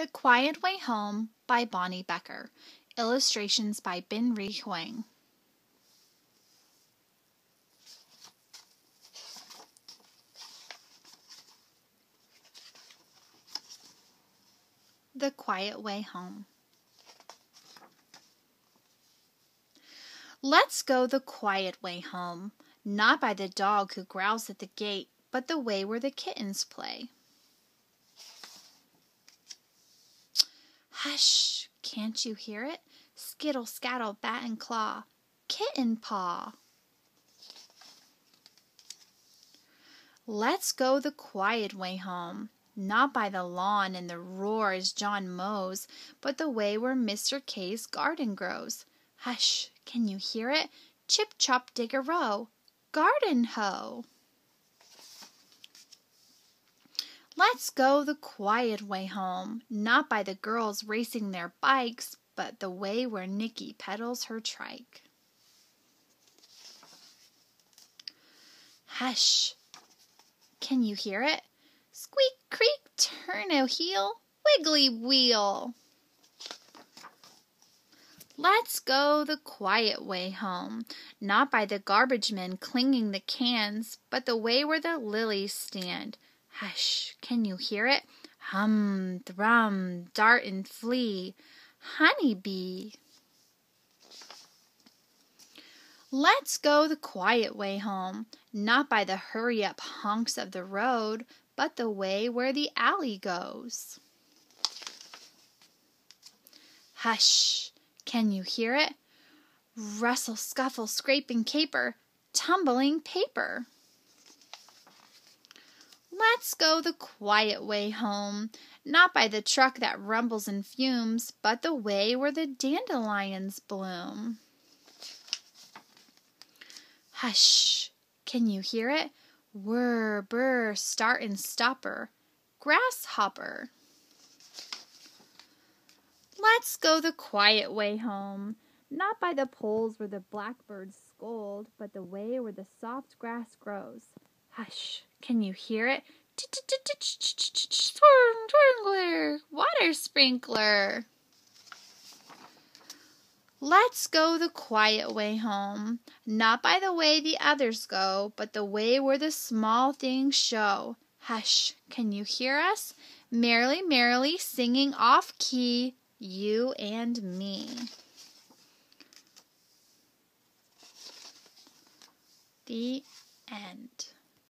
The Quiet Way Home by Bonny Becker. Illustrations by Benrei Huang. The Quiet Way Home. Let's go the quiet way home, not by the dog who growls at the gate, but the way where the kittens play. Hush! Can't you hear it? Skittle, scattle, bat and claw, kitten paw. Let's go the quiet way home, not by the lawn and the roar John mows, but the way where Mr. K's garden grows. Hush! Can you hear it? Chip, chop, dig a row, garden hoe. Let's go the quiet way home, not by the girls racing their bikes, but the way where Nicky pedals her trike. Hush! Can you hear it? Squeak, creak, turn a heel, wiggly wheel. Let's go the quiet way home, not by the garbage men clinging the cans, but the way where the lilies stand. Hush, can you hear it? Hum, thrum, dart and flee, honey bee. Let's go the quiet way home, not by the hurry up honks of the road, but the way where the alley goes. Hush! Can you hear it? Rustle, scuffle, scrape and caper, tumbling paper. Let's go the quiet way home, not by the truck that rumbles and fumes, but the way where the dandelions bloom. Hush! Can you hear it? Whir, burr, start and stopper, grasshopper. Let's go the quiet way home, not by the poles where the blackbirds scold, but the way where the soft grass grows. Hush! Can you hear it? Twinkler, water sprinkler. Let's go the quiet way home, not by the way the others go, but the way where the small things show. Hush! Can you hear us? Merrily, merrily singing off key, you and me. The end.